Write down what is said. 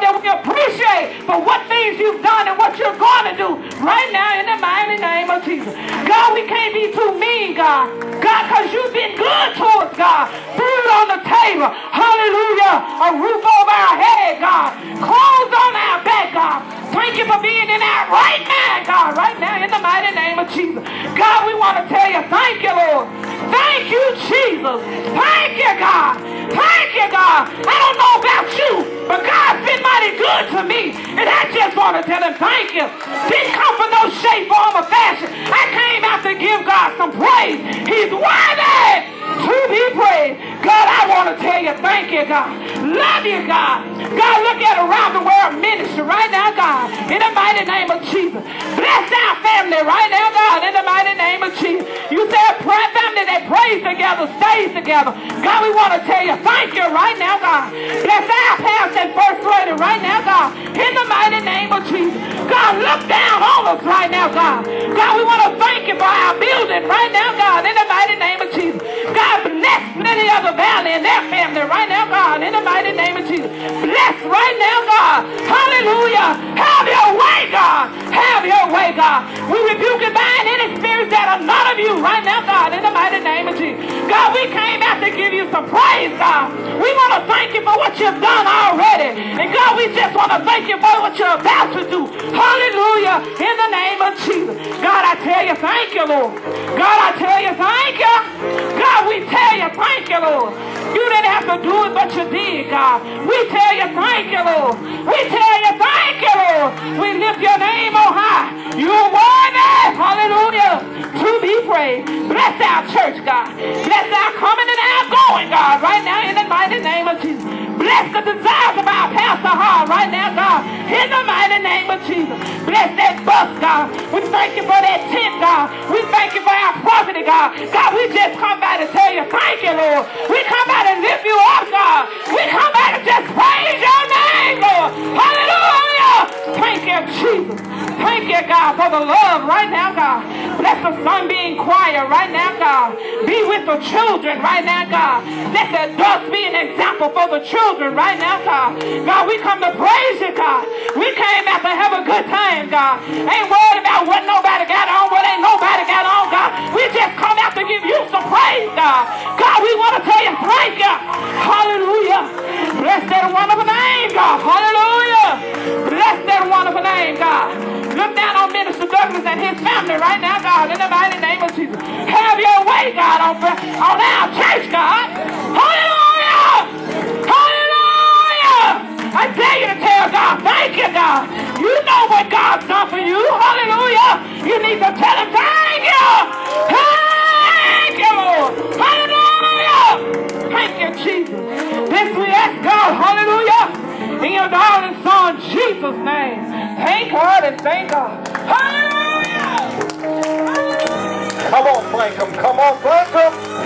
that we appreciate for what things you've done and what you're going to do right now in the mighty name of Jesus. God, we can't be too mean, God. God, because you've been good to us, God. Food on the table. Hallelujah. A roof over our head, God. Clothes on our back, God. Thank you for being in our right mind, God, right now in the mighty name of Jesus. God, we want to tell you, thank you, Lord. Thank you, Jesus. Thank To tell him thank you. Didn't come for no shape, form, or fashion. I came out to give God some praise. He's worthy to be praised. God, I want to tell you thank you, God. Love you, God. God, look at around the world ministry right now, God. In the mighty name of Jesus. Bless our family right now, God. In the mighty name of Jesus. You said pray family that prays together, stays together. God, we want to tell you thank you right now, God. Bless our first right now, God. In the mighty name of Jesus. God, look down on us right now, God. God, we want to thank you for our building right now, God. In the mighty name of Jesus. God, bless many of the valley and their family right now, God. In the mighty name of Jesus. Bless right now, God. Hallelujah. Have your way, God. Have your way, God. We rebuke and bind any spirits that are not of you right now, God. In the mighty name of Jesus. God, we came out to give you some praise, God. We want to thank you for what you've done already. And we just want to thank you for what you're about to do. Hallelujah. In the name of Jesus. God, I tell you, thank you, Lord. God, I tell you, thank you. God, we tell you, thank you, Lord. You didn't have to do it, but you did, God. We tell you, thank you, Lord. We tell you, thank you, Lord. We lift your name on high. You're worthy, hallelujah, to be praised. Bless our church, God. Bless our coming and our going, God, right now in the mighty name of Jesus. Bless the desires right now, God, in the mighty name of Jesus. Bless that bus, God. We thank you for that tent, God. We thank you for our property, God. God, we just come by to tell you, thank you, Lord. We come by to lift you up, God. We come by to just praise your name, Lord. Hallelujah. Thank you, Jesus. Thank you, God, for the love right now, God. The son being quiet right now, God. Be with the children right now, God. Let the adults be an example for the children right now, God. God, we come to praise you, God. We came out to have a good time, God. Ain't worried about what nobody got on, what ain't nobody got on, God. We just come out to give you some praise, God. God, we Douglas and his family right now, God, in the mighty name of Jesus. Have your way, God, on, on our church, God. Hallelujah! Hallelujah! I dare you to tell God, thank you, God. You know what God's done for you. Hallelujah! You need to tell him, thank you! Thank you, Lord! Hallelujah! Thank you, Jesus. This we ask God, hallelujah! In your darling son, Jesus' name. Thank God and thank God. Hallelujah! Come on, Frankham.